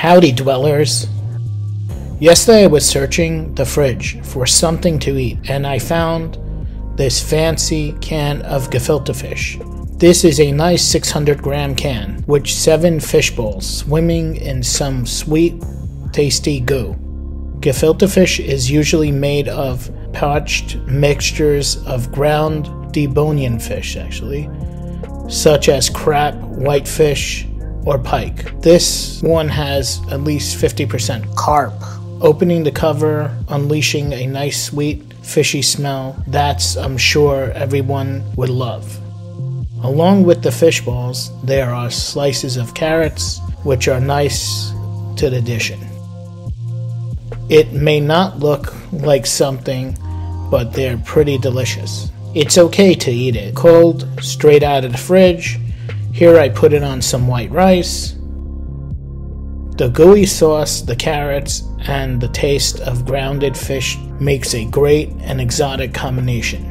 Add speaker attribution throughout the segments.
Speaker 1: howdy, dwellers. Yesterday I was searching the fridge for something to eat, and I found this fancy can of gefilte fish. This is a nice 600 gram can, with seven fish bowls swimming in some sweet, tasty goo. Gefilte fish is usually made of parched mixtures of ground deboned fish, actually, such as crab, whitefish, or pike. This one has at least 50% carp. Opening the cover, unleashing a nice sweet fishy smell that's I'm sure everyone would love. Along with the fish balls, there are slices of carrots, which are nice to the addition. It may not look like something, but they're pretty delicious. It's okay to eat it cold, straight out of the fridge. Here I put it on some white rice. The gooey sauce, the carrots, and the taste of grounded fish makes a great and exotic combination.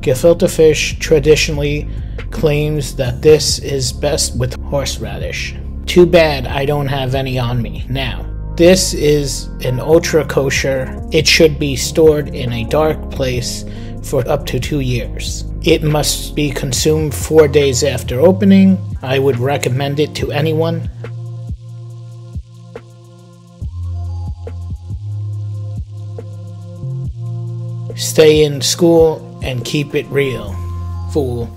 Speaker 1: Gefilte fish traditionally claims that this is best with horseradish. Too bad I don't have any on me now. This is an ultra kosher. It should be stored in a dark place for up to two years. It must be consumed four days after opening. I would recommend it to anyone. Stay in school and keep it real, fool.